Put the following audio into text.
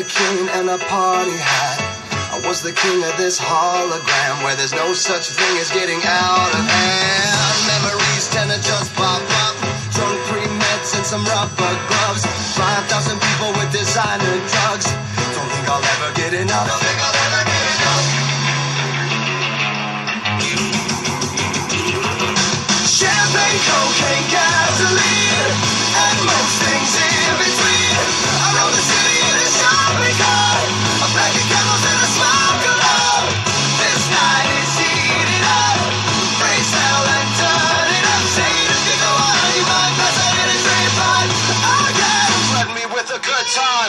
A cane and a party hat. I was the king of this hologram where there's no such thing as getting out of hand. Memories tend to just pop up. Drunk pre-meds and some rubber gloves. 5,000 people with designer drugs. Don't think I'll ever get enough. Don't think I'll ever get enough. Champagne, cocaine, gasoline, time.